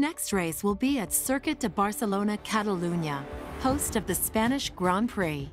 next race will be at Circuit de Barcelona, Catalunya, host of the Spanish Grand Prix.